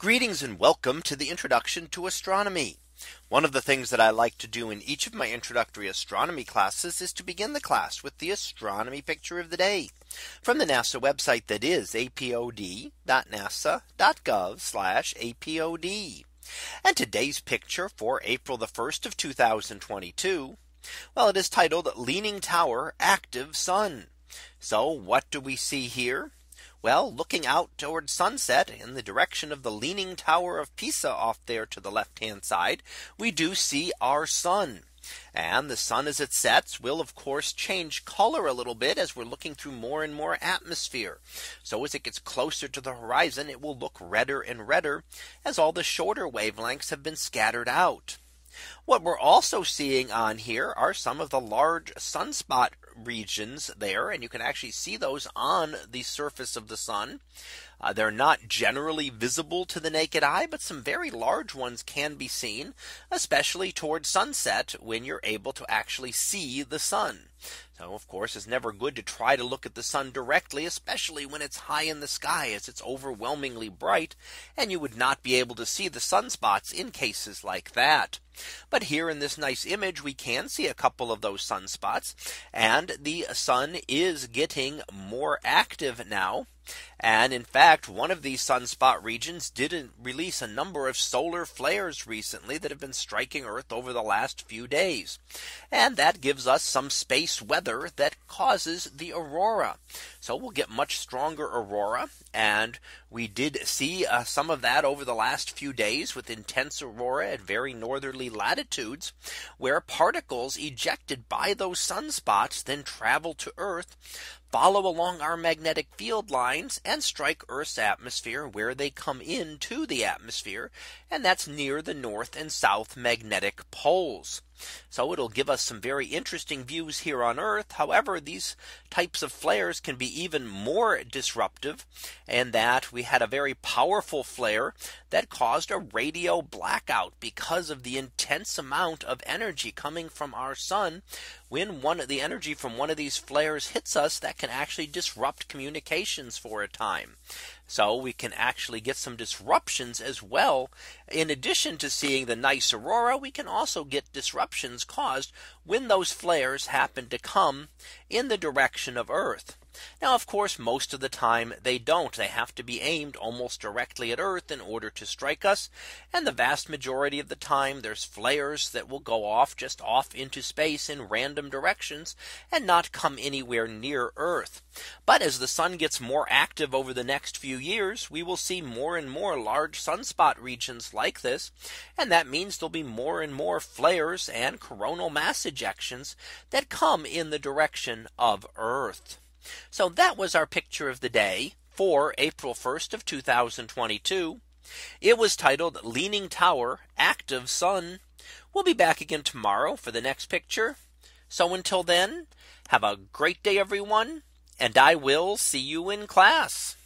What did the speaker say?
Greetings and welcome to the introduction to astronomy. One of the things that I like to do in each of my introductory astronomy classes is to begin the class with the astronomy picture of the day from the NASA website that is apod.nasa.gov apod. And today's picture for April the 1st of 2022. Well, it is titled Leaning Tower Active Sun. So what do we see here? Well, looking out toward sunset in the direction of the leaning tower of Pisa off there to the left hand side, we do see our sun. And the sun as it sets will of course change color a little bit as we're looking through more and more atmosphere. So as it gets closer to the horizon, it will look redder and redder as all the shorter wavelengths have been scattered out. What we're also seeing on here are some of the large sunspot regions there. And you can actually see those on the surface of the sun. Uh, they're not generally visible to the naked eye, but some very large ones can be seen, especially towards sunset when you're able to actually see the sun. So of course, it's never good to try to look at the sun directly, especially when it's high in the sky as it's overwhelmingly bright and you would not be able to see the sunspots in cases like that. But here in this nice image, we can see a couple of those sunspots and the sun is getting more active now. And in fact, one of these sunspot regions did release a number of solar flares recently that have been striking Earth over the last few days. And that gives us some space weather that causes the aurora. So we'll get much stronger aurora. And we did see uh, some of that over the last few days with intense aurora at very northerly latitudes, where particles ejected by those sunspots then travel to Earth follow along our magnetic field lines and strike Earth's atmosphere where they come into the atmosphere. And that's near the north and south magnetic poles. So it'll give us some very interesting views here on Earth. However, these types of flares can be even more disruptive and that we had a very powerful flare that caused a radio blackout because of the intense amount of energy coming from our sun. When one of the energy from one of these flares hits us that can actually disrupt communications for a time. So we can actually get some disruptions as well. In addition to seeing the nice aurora, we can also get disruptions caused when those flares happen to come in the direction of Earth. Now, of course, most of the time they don't. They have to be aimed almost directly at Earth in order to strike us. And the vast majority of the time there's flares that will go off just off into space in random directions and not come anywhere near Earth. But as the sun gets more active over the next few years, we will see more and more large sunspot regions like this. And that means there'll be more and more flares and coronal mass ejections that come in the direction of Earth. So that was our picture of the day for April 1st of 2022. It was titled Leaning Tower Active Sun. We'll be back again tomorrow for the next picture. So until then, have a great day, everyone, and I will see you in class.